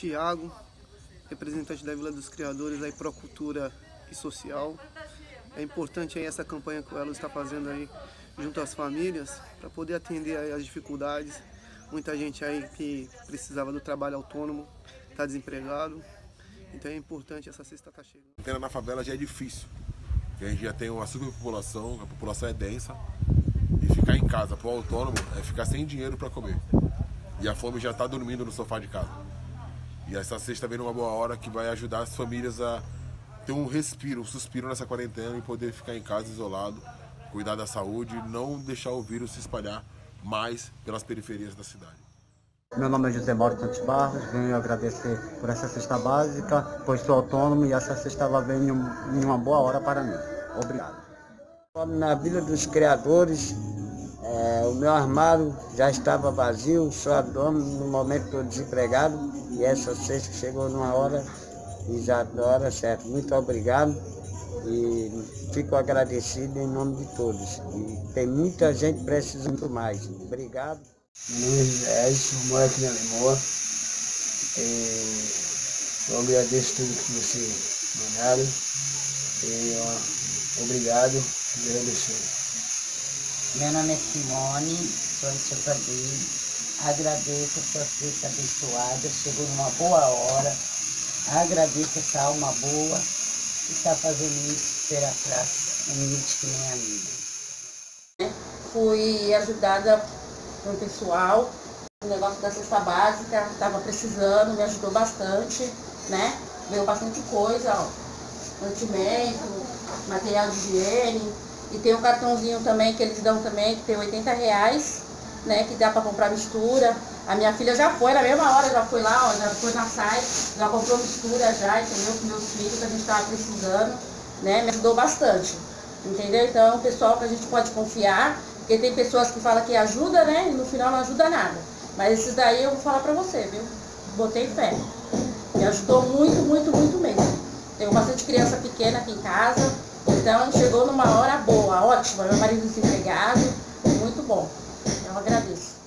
Tiago, representante da Vila dos Criadores aí Procultura e Social. É importante aí essa campanha que o Elo está fazendo aí junto às famílias para poder atender as dificuldades. Muita gente aí que precisava do trabalho autônomo está desempregado. Então é importante essa cesta tá chegando. A na favela já é difícil. A gente já tem uma superpopulação, a população é densa. E ficar em casa para o autônomo é ficar sem dinheiro para comer. E a fome já está dormindo no sofá de casa. E essa cesta vem numa boa hora que vai ajudar as famílias a ter um respiro, um suspiro nessa quarentena e poder ficar em casa isolado, cuidar da saúde não deixar o vírus se espalhar mais pelas periferias da cidade. Meu nome é José Mauro Santos Barros, venho agradecer por essa cesta básica, pois sou autônomo e essa cesta vem em uma boa hora para mim. Obrigado. Na Vila dos Criadores, é, o meu armário já estava vazio, sou dono, no momento estou desempregado e essa cesta chegou numa hora e já na hora certa. Muito obrigado e fico agradecido em nome de todos. E tem muita gente precisando mais. Obrigado. José Edson, moro aqui na Lemoa. eu agradeço tudo que você mandaram. E, ó, obrigado, Deus abençoe. Meu nome é Simone, sou de Chapadinho. Agradeço a sua cesta abençoada, chegou numa boa hora. Agradeço essa alma boa que está fazendo isso pela classe humilde que nem a minha. Fui ajudada por um pessoal, o negócio da cesta básica, estava precisando, me ajudou bastante, né? Veio bastante coisa, ó, antimédico, material de higiene, e tem um cartãozinho também que eles dão também, que tem 80 reais, né? Que dá para comprar mistura. A minha filha já foi, na mesma hora já foi lá, ó, já foi na SAI, já comprou mistura já, entendeu? Com meus filhos que a gente estava precisando, né? Me ajudou bastante. Entendeu? Então é pessoal que a gente pode confiar, porque tem pessoas que falam que ajuda, né? E no final não ajuda nada. Mas esses daí eu vou falar pra você, viu? Botei fé. Me ajudou muito, muito, muito mesmo. Tenho bastante criança pequena aqui em casa, então chegou numa hora boa, ótima. Meu marido desempregado, muito bom. Eu agradeço.